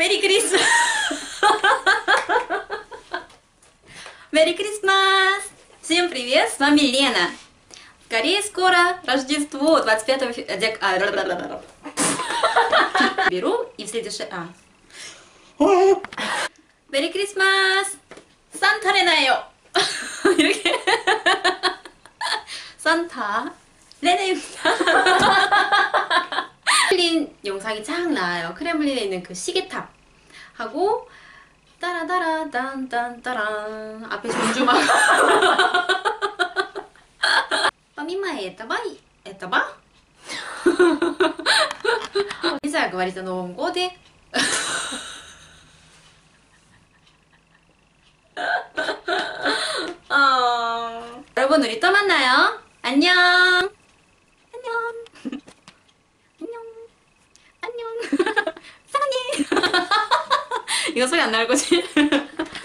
메리 크리스마스. Мерри Крисмас! Всем привет, с вами Лена. В Корее скоро Рождество, 25 фе- дек... а, ра-ра-ра-ра. Беру и в следующий... А. 메리 크리스마스! 산타레나예요. 이렇게. 산타 레네입 그린 영상이 쫙 나와요. 크렘블린에 있는 그 시계탑 하고 따라따라 딴딴따란 앞에 전주막 빠미마에 에따바이 에따바? 진짜 그 말이죠. 너무 꼬대 어, 여러분 우리 또 만나요. 안녕. 이거 소리 안 나올 거지?